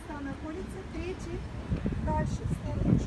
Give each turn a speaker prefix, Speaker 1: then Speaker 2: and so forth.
Speaker 1: места находятся, третий дальше, в сторону